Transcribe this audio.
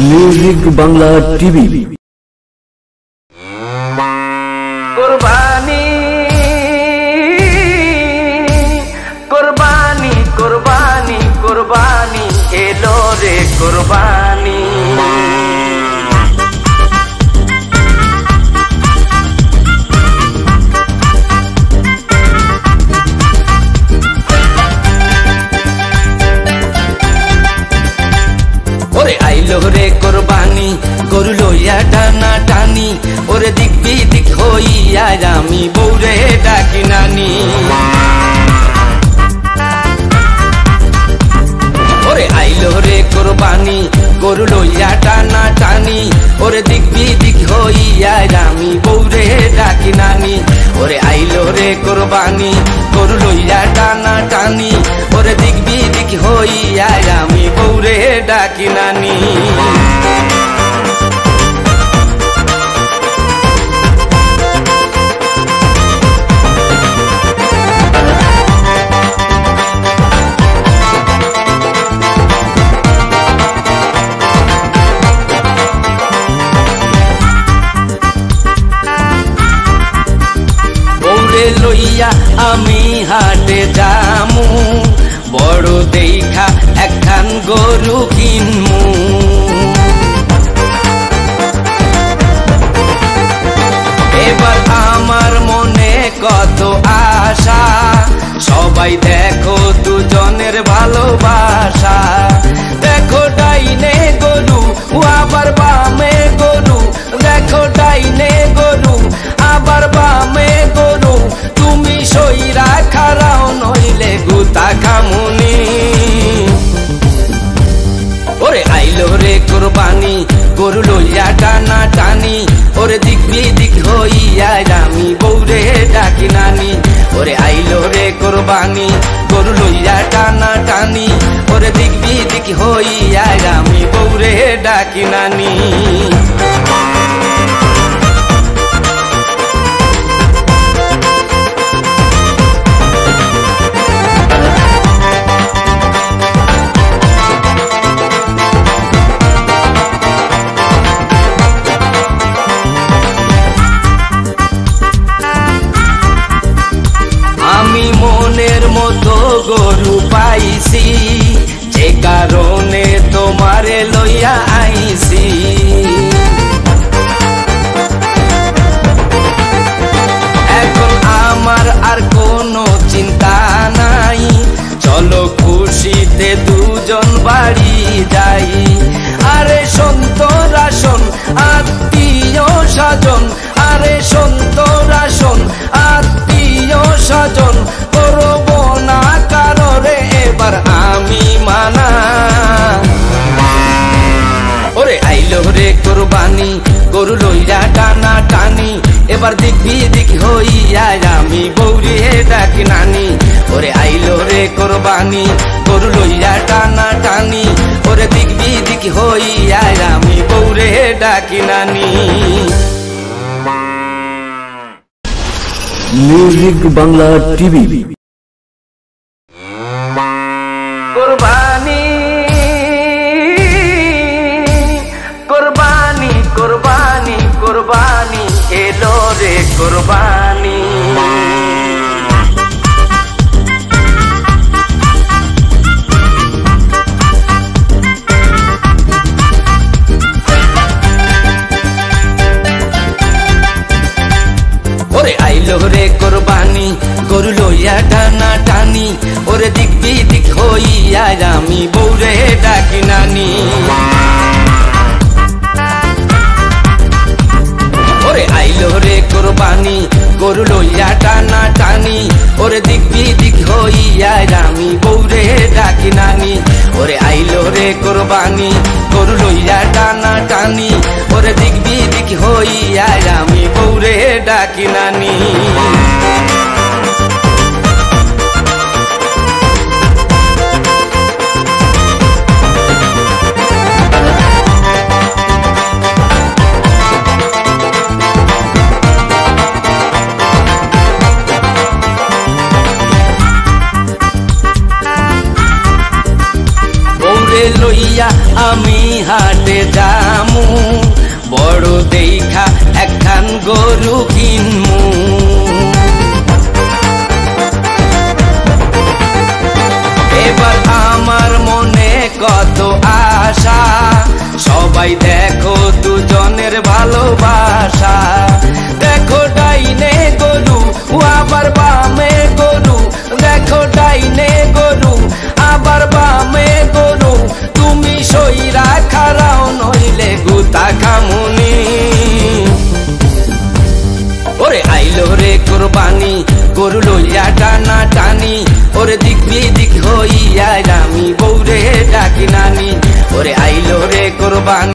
Music Bangla TV কোরবানি কোরবানি কোরবানি কোরবানি এলো রে কোরবানি লইয়া টানা টানি, ওরে দিক বিদিক হইয়া আমি বৌরে ডাকি নানি। ওরে আইলো রে কোরবানি, গরু লইয়া টানা টানি, ওরে দিক বিদিক হইয়া আমি বৌরে ডাকি নানি। ওরে আইলো রে কোরবানি, গরু সবাই দেখো দুজনের ভালোবাসা। দেখো ডাইনে গরু আবার বামে গরু। দেখো ডাইনে গরু, আবার বামে গরু। তুমি সইরা খারাও, নইলে গুতা খামুনি। ওরে আইলো রে কোরবানি, গরু লইয়া টানা টানি। ওরে দিক বিদিক হইয়া আমি বৌরে ডাকি নানি। ওরে আইলো রে কোরবানি, গরু লইয়া টানা টানি, ওরে দিক বিদিক হইয়া আমি বৌরে ডাকি নানি। বাড়ি যাই। আরে সন্তরাসন আত্মীয় স্বজন। আরে সন্তরাসন আত্মীয় স্বজন। করব না কারোরে এবার আমি মানা। ওরে আইলো রে কোরবানি, গরু লইয়া টানা টানি। এবার দিক দিক হইয়া আমি বৌরি ডাকি নানি ওরে আইলো রে কোরবানি। গরু লইয়া টানা টানি ওরে দিক দিক হইয়া আমি বৌরে ডাকি নানি। মিউজিক বাংলা টিভি কোরবানি কোরবানি কোরবানি। কোরবানি। ওরে আইলো রে কোরবানি, গরু লইয়া টানা টানি। ওরে দিক বিদিক হইয়া আমি বৌরে ডাকি নানি। কোরবানি গরু লইয়া টানা টানি। ওরে দিক দিক হইয়া আমি বৌরে ডাকি নানি। ওরে আইলো রে কোরবানি, গরু লইয়া টানা টানি। ওরে দিক বিদিক হইয়া আমি বৌরে ডাকি নানি। হাটে জামু, বড় দেখা একখান গরু কিনমু। এবার আমার মনে কত আশা, সবাই দেখো দুজনের ভালোবাসা। দেখো ডাইনে গরু আবার বামে গরু। ওরে আইলো রে কোরবানি। গরু লইয়া টানা টানি। ওরে দিক দিক হইয়া আমি বৌরে ডাকি নানি। ওরে আইলো রে কোরবানি।